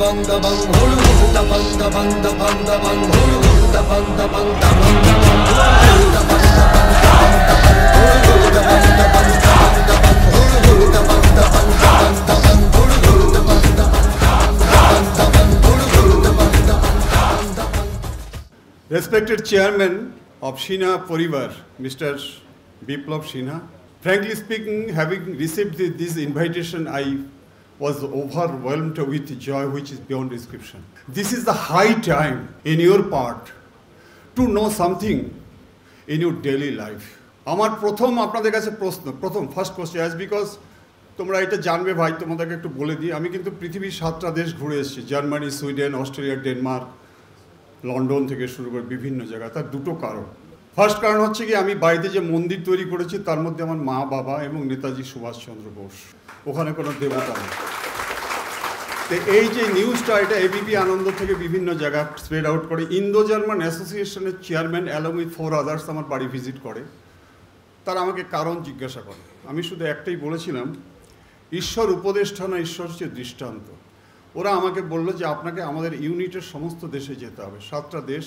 bang da bang hulu hulu da bang da bang da bang da bang hulu hulu da bang da bang da bang da bang hulu da bang da bang da bang da bang hulu hulu da bang da bang da bang da bang hulu hulu da bang da bang da bang da bang hulu hulu da bang da bang da bang da bang hulu hulu da bang da bang da bang Respected Chairman of Shina Porivar, Mr. Biplab Sinha, frankly speaking, having received this invitation, I was overwhelmed with joy, which is beyond description. This is the high time in your part to know something in your daily life. আমার প্রথম আপনাদের কাছে প্রশ্ন, প্রথম first question as because তোমরা এটা জানবে ভাই, তোমাদেরকে একটু বলে দিই আমি কিন্তু পৃথিবীর সাতটা দেশ ঘুরে এসেছি, Germany, Sweden, Australia, Denmark, London থেকে শুরু করে বিভিন্ন জায়গায় তার দুটো কারণ ফার্স্ট কারণ হচ্ছে কি, আমি বাড়িতে যে মন্দির তৈরি করেছি, তার মধ্যে আমার মা, বাবা এবং নেতাজি সুভাষচন্দ্র বোস। ওখানে কোনো দেবতা নেই। তো এই যে নিউজটা, এটা এবিপি আনন্দ থেকে বিভিন্ন জায়গায় স্প্রেড আউট করে। ইন্দো জার্মান অ্যাসোসিয়েশনের chairman along with four others আমার বাড়ি ভিজিট করে। তারা আমাকে কারণ জিজ্ঞাসা করে। আমি শুধু একটাই বলেছিলাম, ঈশ্বর উপদেষ্টা না, ঈশ্বর হচ্ছে দৃষ্টান্ত। ওরা আমাকে বলল যে, আপনাকে আমাদের ইউনিটের সমস্ত দেশে যেতে হবে। সাতটা দেশ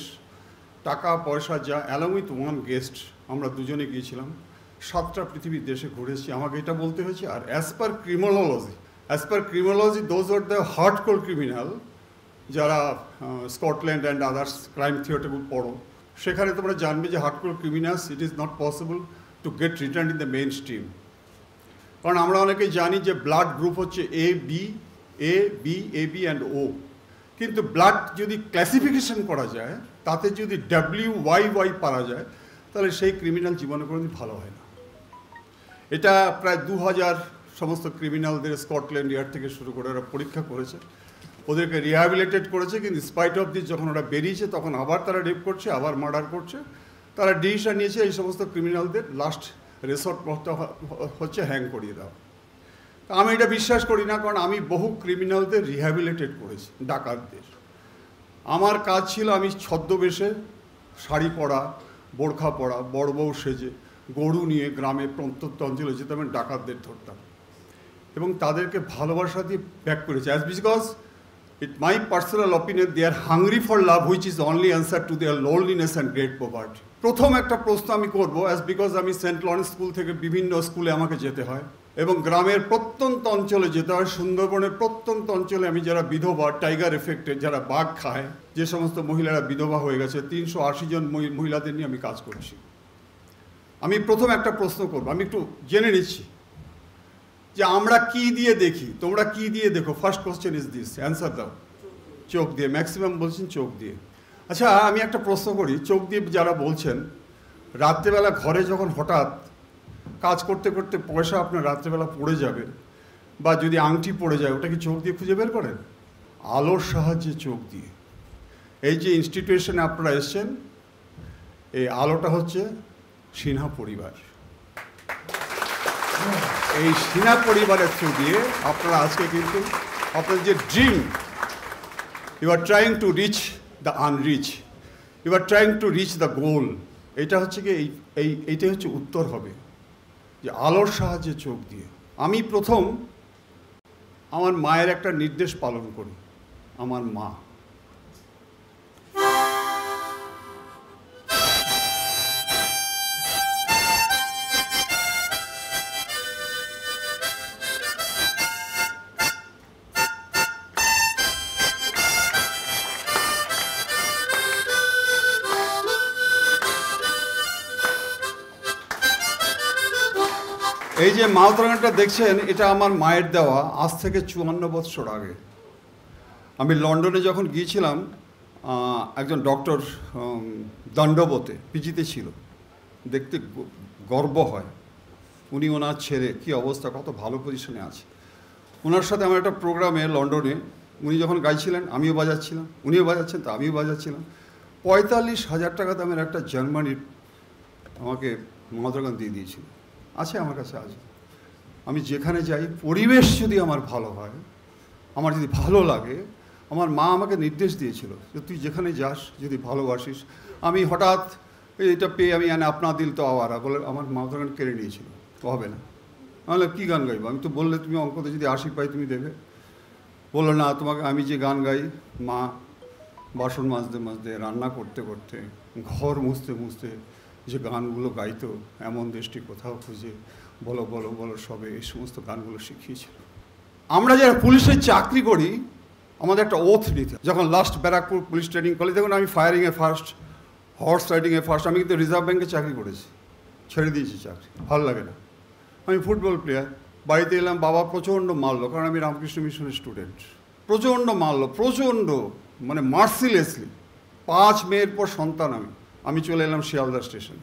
টাকা পয়সা যা অ্যালং উইথ ওয়ান গেস্ট আমরা দুজনে গিয়েছিলাম। সাতটা পৃথিবীর দেশে ঘুরেছি। আমাকে এটা বলতে হয়েছে, আর as per criminology as per criminology those are the hardcore criminal যারা Scotland and others crime theatre পড়ো। সেখানে তোমরা জানবে যে hardcore criminals it is not possible to get return in the mainstream কারণ আমরা অনেকেই জানি যে ব্লাড গ্রুপ হচ্ছে A B A B A B and O কিন্তু ব্লাড যদি ক্লাসিফিকেশন করা যায়, তাতে যদি ডাব্লিউ ওয়াই ওয়াই পারা যায়, তাহলে সেই ক্রিমিনাল জীবনে কোনোদিন ভালো হয় না। এটা প্রায় দু হাজার সমস্ত ক্রিমিনালদের স্কটল্যান্ড ইয়ার্ড থেকে শুরু করে ওরা পরীক্ষা করেছে। ওদেরকে রিহ্যাবিলিটেড করেছে, কিন্তু স্পাইট অফ দিস যখন ওরা বেরিয়েছে, তখন আবার তারা রেপ করছে, আবার মার্ডার করছে। তারা ডিসিশন নিয়েছে এই সমস্ত ক্রিমিনালদের লাস্ট রেসর্ট হচ্ছে হ্যাং করিয়ে দেওয়া। আমি এটা বিশ্বাস করি না, কারণ আমি বহু ক্রিমিনালদের রিহ্যাবিলিটেড করেছি, ডাকাতদের। আমার কাজ ছিল আমি ছদ্মবেশে শাড়ি পরা, বোরখা পরা, বড় বউ সেজে, গরু নিয়ে গ্রামে প্রত্যন্ত অঞ্চলে যেতাম ডাকাতদের ধরতাম। এবং তাদেরকে ভালোবাসা দিয়ে ব্যাক করেছি। As because it my personal opinion they are hungry for love which is only answer to their loneliness and great poverty প্রথম একটা প্রশ্ন আমি করব অ্যাজ বিকজ আমি সেন্ট লরেন্স স্কুল থেকে বিভিন্ন স্কুলে আমাকে যেতে হয়। এবং গ্রামের প্রত্যন্ত অঞ্চলে যেতে হয়, সুন্দরবনের প্রত্যন্ত অঞ্চলে আমি যারা বিধবা টাইগার এফেক্টেড যারা বাঘ খায়, যে সমস্ত মহিলারা বিধবা হয়ে গেছে, তিনশো আশি জন মহি- মহিলাদের নিয়ে আমি কাজ করছি। আমি প্রথম একটা প্রশ্ন করব, আমি একটু জেনে নিচ্ছি। যে আমরা কি দিয়ে দেখি? তোমরা কি দিয়ে দেখো? First question is this answer দাও। চোখ দিয়ে ম্যাক্সিমাম বলছেন চোখ দিয়ে। আচ্ছা আমি একটা প্রশ্ন করি, চোখ দিয়ে যারা বলছেন, রাত্রেবেলা ঘরে যখন হঠাৎ কাজ করতে করতে পয়সা আপনার রাত্রেবেলা পড়ে যাবে বা যদি আংটি পড়ে যায় ওটা কি চোখ দিয়ে খুঁজে বের করেন? আলোর সাহায্যে চোখ দিয়ে। এই যে ইনস্টিটিউশনে আপনারা এসছেন, এই আলোটা হচ্ছে সিনহা পরিবার। এই সিনহা পরিবারের থ্রু দিয়ে আপনারা আজকে কিন্তু আপনার যে dream you are trying to reach the unreach you are trying to reach the goal এটা হচ্ছে কি এই, এইটাই হচ্ছে উত্তর হবে। যে আলোর সাহায্যে চোখ দিয়ে। আমি প্রথম আমার মায়ের একটা নির্দেশ পালন করি, আমার মা। এই যে মালতরাঙাটা দেখছেন, এটা আমার মায়ের দেওয়া, আজ থেকে চুয়ান্ন বৎসর আগে। আমি লন্ডনে যখন গিয়েছিলাম একজন ডক্টর দণ্ডবতে, পিজিতে ছিল। দেখতে গর্ব হয়। উনি ওনার ছেলে, কি অবস্থা, কত ভালো পজিশনে আছে। ওনার সাথে আমার একটা প্রোগ্রামে লন্ডনে, উনি যখন গাইছিলেন, আমিও বাজাচ্ছিলাম। উনিও বাজাচ্ছেন, তো আমিও বাজাচ্ছিলাম। পঁয়তাল্লিশ হাজার টাকা দামের একটা জার্মানির আমাকে মহাদ্রগান দিয়ে দিয়েছিল। আছে আমার কাছে, আছে। আমি যেখানে যাই, পরিবেশ যদি আমার ভালো হয়, আমার যদি ভালো লাগে, আমার মা আমাকে নির্দেশ দিয়েছিল যে তুই যেখানে যাস, যদি ভালোবাসিস। আমি হঠাৎ এটা পেয়ে আমি এনে আপনা দিল তো আওয়ারা, বলে আমার মা তো গান কেড়ে নিয়েছিল, তো হবে না। তাহলে কী গান গাইবো? আমি তো বললে তুমি অঙ্কতে যদি আশি পাই তুমি দেবে। বলল, না, তোমাকে আমি যে গান গাই, মা বাসন মাজতে মাজতে, রান্না করতে করতে, ঘর মুছতে মুছতে যে গানগুলো গাইতো, এমন দেশটি কোথাও খুঁজে, বলো বলো বলো, সবে এই সমস্ত গানগুলো শিখিয়েছিল। আমরা যারা পুলিশের চাকরি করি, আমাদের একটা ওথ নিতে যখন last Barrackpore police training college দেখুন আমি ফায়ারিংয়ে ফার্স্ট হর্স রাইডিংয়ে ফার্স্ট আমি কিন্তু রিজার্ভ ব্যাঙ্কে চাকরি করেছি। ছেড়ে দিয়েছি চাকরি, ভালো লাগে না। আমি ফুটবল প্লেয়ার বাড়িতে এলাম, বাবা প্রচণ্ড মারলো, কারণ আমি রামকৃষ্ণ মিশনের স্টুডেন্ট প্রচণ্ড মারলো, প্রচণ্ড মানে মার্সিলেসলি পাঁচ মেয়ের পর সন্তান আমি। আমি চলে এলাম শিয়ালদা স্টেশন।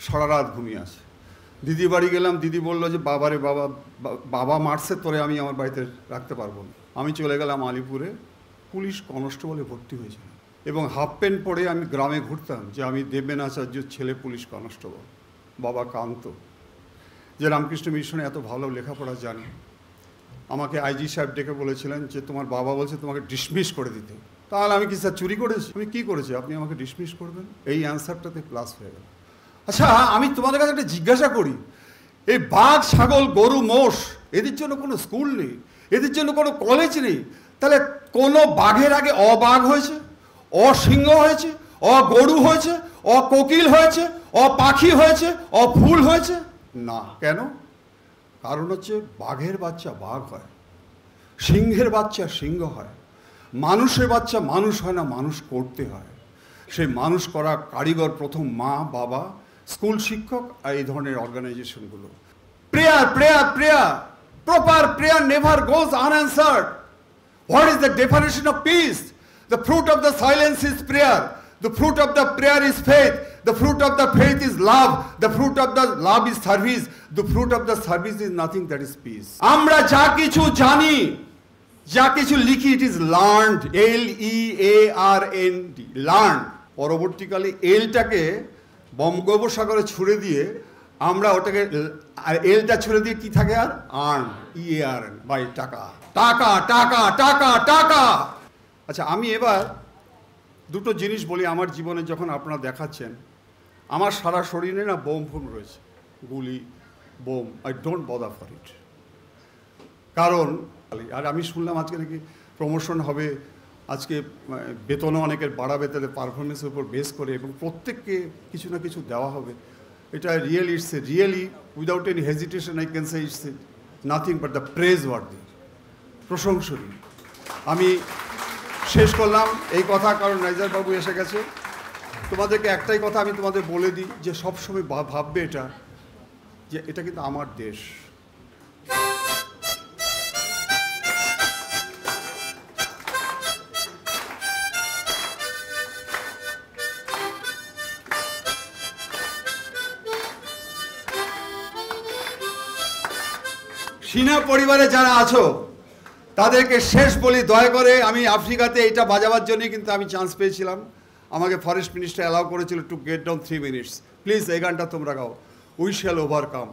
সারা রাত ঘুমিয়ে আছে। দিদি বাড়ি গেলাম, দিদি বলল যে, বাবারে বাবা বাবা মারছে, তোরে আমি আমার বাড়িতে রাখতে পারব না। আমি চলে গেলাম আলিপুরে। পুলিশ কনস্টেবলে ভর্তি হয়েছিলাম এবং হাফ প্যান্ট পরে আমি গ্রামে ঘুরতাম যে, আমি দেবেন আচার্যর ছেলে পুলিশ কনস্টেবল। বাবা কান্ত। যে, রামকৃষ্ণ মিশনে এত ভালো লেখাপড়া জানি। আমাকে আইজি সাহেব ডেকে বলেছিলেন যে, তোমার বাবা বলছে তোমাকে ডিসমিস করে দিতে। তাহলে আমি কি স্যার চুরি করেছি? আমি কি করেছি? আপনি আমাকে ডিসমিস করবেন? এই অ্যান্সারটাতে প্লাস হয়ে গেল। আচ্ছা আমি তোমাদের কাছে একটা জিজ্ঞাসা করি। এই বাঘ, ছাগল, গরু, মোষ, এদের জন্য কোনো স্কুল নেই। এদের জন্য কোনো কলেজ নেই। তাহলে কোনো বাঘের আগে অবাঘ হয়েছে, অসিংহ হয়েছে, অগরু হয়েছে, অকোকিল হয়েছে, অপাখি হয়েছে, অফুল হয়েছে? না। কেন? কারণ হচ্ছে বাঘের বাচ্চা বাঘ হয়, সিংহের বাচ্চা সিংহ হয়। মানুষের বাচ্চা, মানুষ হয় না, মানুষ করতে হয়। সেই মানুষ করা কারিগর প্রথম মা, বাবা, স্কুল শিক্ষক আর এই ধরনের অর্গানাইজেশনগুলো prayer prayer prayer proper prayer never goes unanswered what is the definition of peace the fruit of the silence is prayer the fruit of the prayer is faith the fruit of the faith is love the fruit of the love is service the fruit of the service is nothing that is peace আমরা যা কিছু জানি যা কিছু লিখি it is learned L E A R N D learn পরবর্তীকালে এলটাকে বঙ্গোপসাগরে ছুড়ে দিয়ে আমরা ওটাকে এলটা ছুড়ে দিয়ে কি থাকে আর? Earn E A R N by টাকা। টাকা টাকা টাকা টাকা! আচ্ছা আমি এবার দুটো জিনিস বলি আমার জীবনে যখন আপনারা দেখাচ্ছেন। আমার সারা শরীরে না বোম ফোম রয়েছে। গুলি, bomb I don't bother for it কারণ, আর আমি শুনলাম আজকে নাকি প্রমোশন হবে, আজকে বেতনও অনেকের বাড়াবে তাদের পারফরমেন্সের উপর বেস করে এবং প্রত্যেককে কিছু না কিছু দেওয়া হবে। এটা real it's a really without any hesitation I can say it's nothing but the praise word প্রশংসনীয়। আমি শেষ করলাম এই কথা, কারণ নাইজার বাবু এসে গেছে। তোমাদেরকে একটাই কথা আমি তোমাদের বলে দিই, যে সবসময় ভাব- ভাববে এটা, যে এটা কিন্তু আমার দেশ। সিনহা পরিবারে যারা আছো, তাদেরকে শেষ বলি, দয়া করে আমি আফ্রিকাতে এটা বাজাবার জন্যই কিন্তু আমি চান্স পেয়েছিলাম। আমাকে ফরেস্ট মিনিস্টার অ্যালাউ করেছিল to get down three minutes please এই গানটা তোমরা গাও। We shall overcome